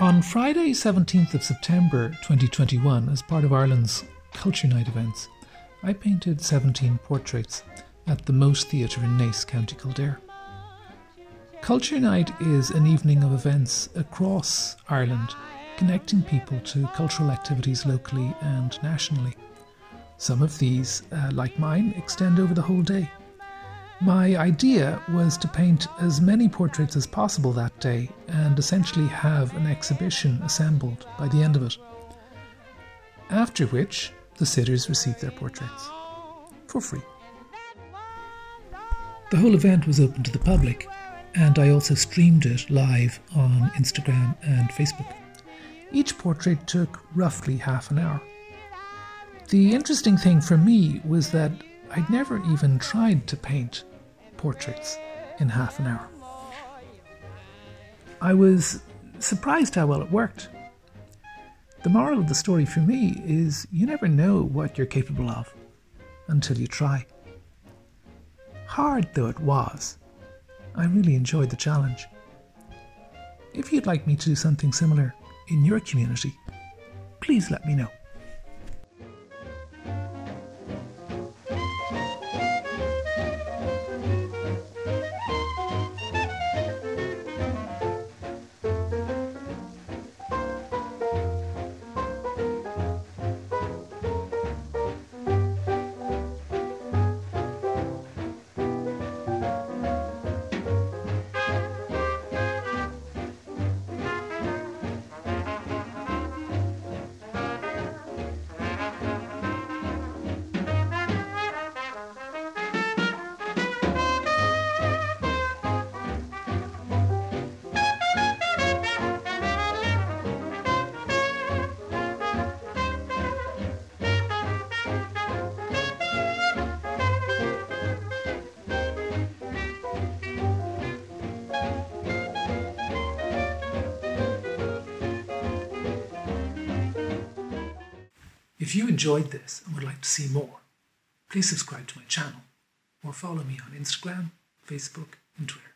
On Friday, 17th of September 2021, as part of Ireland's Culture Night events, I painted 17 portraits at the Moat Theatre in Naas, County Kildare. Culture Night is an evening of events across Ireland, connecting people to cultural activities locally and nationally. Some of these, uh, like mine, extend over the whole day. My idea was to paint as many portraits as possible that day and essentially have an exhibition assembled by the end of it. After which, the sitters received their portraits for free. The whole event was open to the public, and I also streamed it live on Instagram and Facebook. Each portrait took roughly half an hour. The interesting thing for me was that I'd never even tried to paint portraits in half an hour. I was surprised how well it worked. The moral of the story for me is you never know what you're capable of until you try. Hard though it was, I really enjoyed the challenge. If you'd like me to do something similar in your community, please let me know. If you enjoyed this and would like to see more, please subscribe to my channel or follow me on Instagram, Facebook, and Twitter.